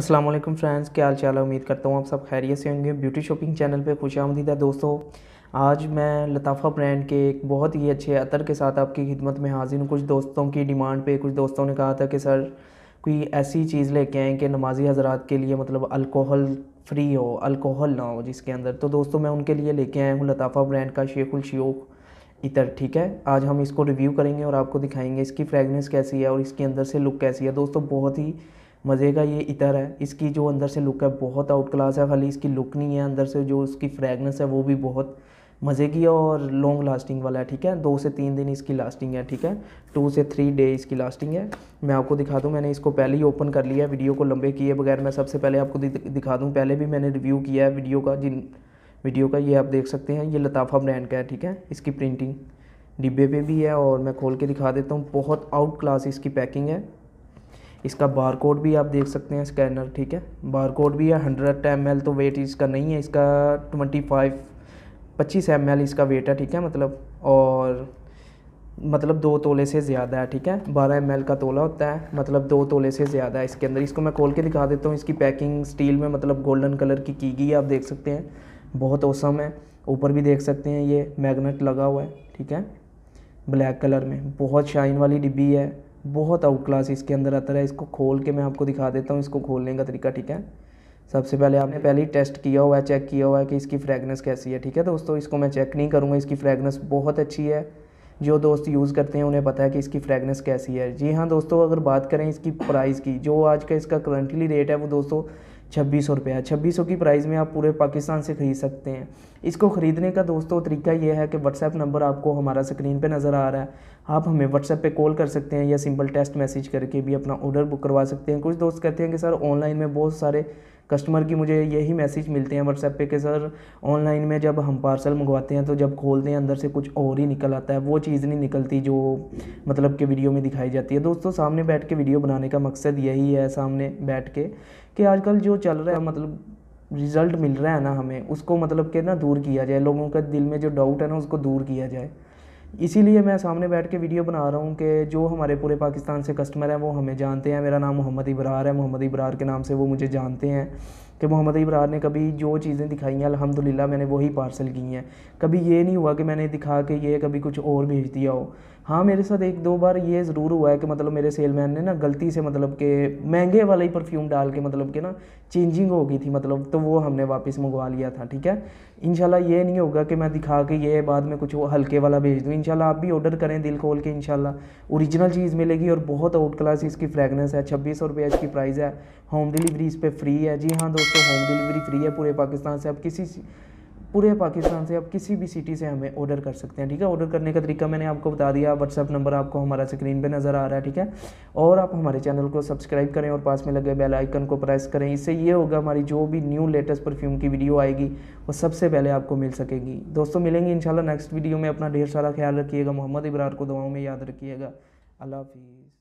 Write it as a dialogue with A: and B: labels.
A: अस्सलाम वालेकुम फ्रेंड्स, क्या हाल चाल है? उम्मीद करता हूँ आप सब खैरियत से होंगे। ब्यूटी शॉपिंग चैनल पे खुश आमदीद दोस्तों। आज मैं लताफ़ा ब्रांड के एक बहुत ही अच्छे अतर के साथ आपकी खिदमत में हाजिर हूँ। कुछ दोस्तों की डिमांड पे, कुछ दोस्तों ने कहा था कि, सर, कोई ऐसी चीज़ लेके आएँ कि नमाजी हजरात के लिए मतलब अल्कोहल फ्री हो, अल्कोहल ना हो जिसके अंदर। तो दोस्तों, मैं उनके लिए लेके आया हूँ लताफ़ा ब्रांड का शेखुल शियोक इतर, ठीक है? आज हम इसको रिव्यू करेंगे और आपको दिखाएँगे इसकी फ्रेगनेंस कैसी है और इसके अंदर से लुक कैसी है। दोस्तों, बहुत ही मज़े का ये इतर है। इसकी जो अंदर से लुक है, बहुत आउट क्लास है खाली इसकी लुक नहीं है अंदर से, जो उसकी फ्रेगनेंस है, वो भी बहुत मज़े की है और लॉन्ग लास्टिंग वाला है, ठीक है? दो से तीन दिन इसकी लास्टिंग है, ठीक है? टू से थ्री डे इसकी लास्टिंग है। मैं आपको दिखा दूँ, मैंने इसको पहले ही ओपन कर लिया है वीडियो को लंबे किए बगैर मैं सबसे पहले आपको दिखा दूँ। पहले भी मैंने रिव्यू किया है वीडियो का, जिन वीडियो का, ये आप देख सकते हैं। ये लताफ़ा ब्रांड का है, ठीक है? इसकी प्रिंटिंग डिब्बे पे भी है और मैं खोल के दिखा देता हूँ। बहुत आउट क्लास इसकी पैकिंग है। इसका बार कोड भी आप देख सकते हैं स्कैनर ठीक है? बार कोड भी है हंड्रेड एम एल तो वेट इसका नहीं है, इसका ट्वेंटी फाइव पच्चीस एम एल इसका वेट है, ठीक है? मतलब और मतलब दो तोले से ज़्यादा है, ठीक है? बारह एम का तोला होता है मतलब दो तोले से ज़्यादा है इसके अंदर। इसको मैं खोल के दिखा देता हूँ, इसकी पैकिंग स्टील में मतलब गोल्डन कलर की की गई है, आप देख सकते हैं। बहुत औसम है। ऊपर भी देख सकते हैं, ये मैगनेट लगा हुआ है, ठीक है? ब्लैक कलर में। बहुत शाइन वाली डिब्बी है। बहुत आउट क्लास इसके अंदर आता है इसको खोल के मैं आपको दिखा देता हूँ, इसको खोलने का तरीका, ठीक है? सबसे पहले आपने पहले ही टेस्ट किया हुआ है चेक किया हुआ है कि इसकी फ्रेगनेंस कैसी है, ठीक है? दोस्तों, इसको मैं चेक नहीं करूँगा, इसकी फ्रेगनेंस बहुत अच्छी है। जो दोस्त यूज़ करते हैं, उन्हें पता है कि इसकी फ्रेगनेंस कैसी है। जी हाँ दोस्तों, अगर बात करें इसकी प्राइस की, जो आज का इसका करंटली रेट है, वो दोस्तों छब्बीस सौ रुपया छब्बीस सौ की प्राइस में आप पूरे पाकिस्तान से ख़रीद सकते हैं। इसको ख़रीदने का दोस्तों तरीका यह है कि व्हाट्सएप नंबर आपको हमारा स्क्रीन पे नज़र आ रहा है। आप हमें व्हाट्सएप पे कॉल कर सकते हैं या सिंपल टेस्ट मैसेज करके भी अपना ऑर्डर बुक करवा सकते हैं। कुछ दोस्त कहते हैं कि सर ऑनलाइन में बहुत सारे कस्टमर की मुझे यही मैसेज मिलते हैं व्हाट्सएप पे कि, सर, ऑनलाइन में जब हम पार्सल मंगवाते हैं तो जब खोलते हैं अंदर से कुछ और ही निकल आता है, वो चीज़ नहीं निकलती जो मतलब कि वीडियो में दिखाई जाती है। दोस्तों, सामने बैठ के वीडियो बनाने का मकसद यही है, सामने बैठ के, कि आजकल जो चल रहा है मतलब रिज़ल्ट मिल रहा है ना हमें, उसको मतलब कि ना दूर किया जाए, लोगों के दिल में जो डाउट है ना, उसको दूर किया जाए। इसीलिए मैं सामने बैठ के वीडियो बना रहा हूँ कि जो हमारे पूरे पाकिस्तान से कस्टमर हैं, वो हमें जानते हैं। मेरा नाम मोहम्मद इब्रार है। मोहम्मद इब्रार के नाम से वो मुझे जानते हैं। कि मोहम्मद इब्रार ने कभी जो चीज़ें दिखाई हैं अलहमदिल्ला मैंने वही पार्सल की हैं। कभी ये नहीं हुआ कि मैंने दिखा के ये कभी कुछ और भेज दिया हो। हाँ मेरे साथ एक दो बार ये ज़रूर हुआ है कि मतलब मेरे सेलमैन ने ना गलती से मतलब के महँगे वाला ही परफ्यूम डाल के मतलब के ना चेंजिंग हो गई थी मतलब तो वो हमने वापस मंगवा लिया था, ठीक है? इनशाला ये नहीं होगा कि मैं दिखा के ये बाद में कुछ हल्के वाला भेज दूँ। इनशाला आप भी ऑर्डर करें दिल खोल के इनशाला ओरिजिनल चीज़ मिलेगी और बहुत आउट क्लास इसकी फ्रेगनेंस है, छब्बीस सौ रुपये इसकी प्राइस है। होम डिलीवरी इस पर फ्री है। जी हाँ दोस्तों। होम डिलीवरी फ्री है पूरे पाकिस्तान से। आप किसी पूरे पाकिस्तान से आप किसी भी सिटी से हमें ऑर्डर कर सकते हैं, ठीक है? ऑर्डर करने का तरीका मैंने आपको बता दिया। व्हाट्सअप नंबर आपको हमारा स्क्रीन पे नज़र आ रहा है, ठीक है? और आप हमारे चैनल को सब्सक्राइब करें और पास में लगे बेल आइकन को प्रेस करें। इससे ये होगा हमारी जो भी न्यू लेटेस्ट परफ्यूम की वीडियो आएगी, वो सबसे पहले आपको मिल सकेगी। दोस्तों, मिलेंगे इंशाल्लाह नेक्स्ट वीडियो में। अपना ढेर सारा ख्याल रखिएगा। मोहम्मद इब्रार को दुआओं में याद रखिएगा। अल्लाह हाफिज़।